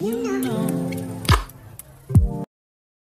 You